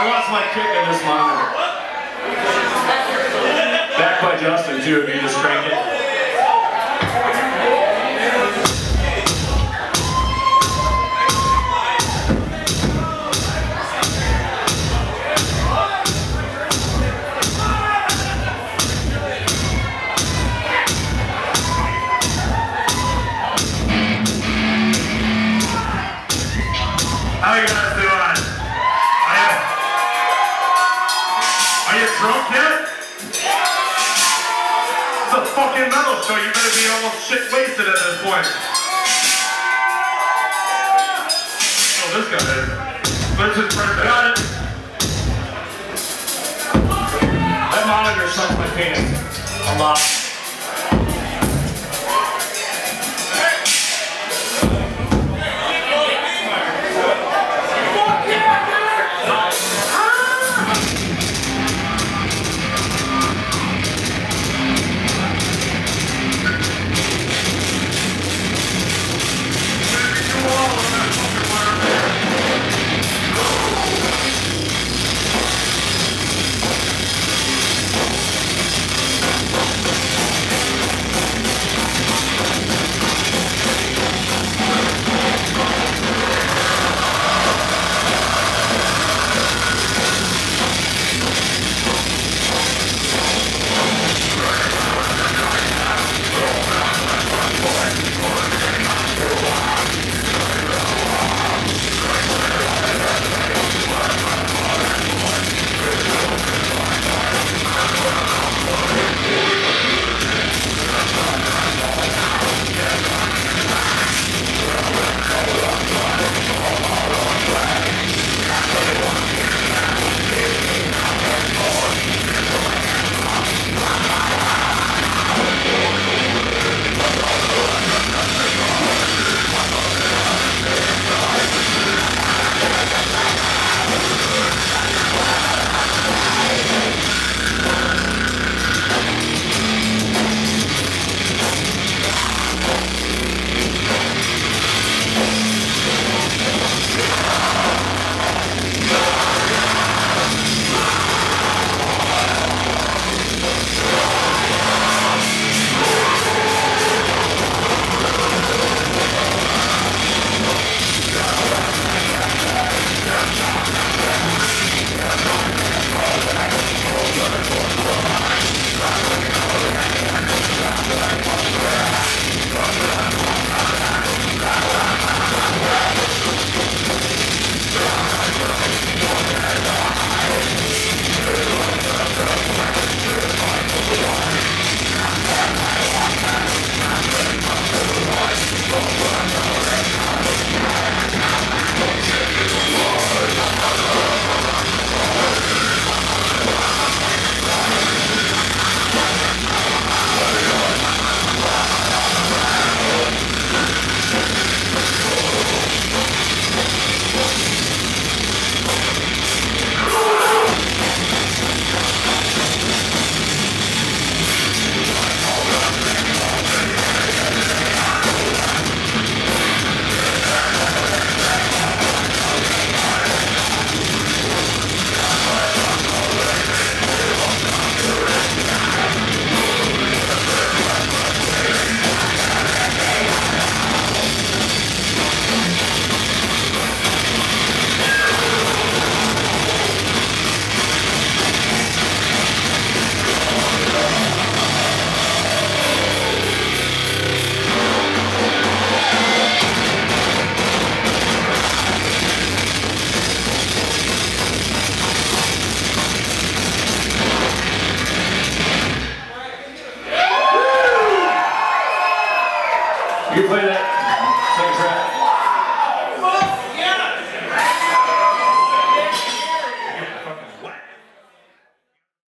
I lost my kick in this monitor. Back by Justin, too, if you just crank it. So you better be almost shit wasted at this point. Oh, this guy is. Vincent Prender. Got it. That monitor sucks my penis a lot.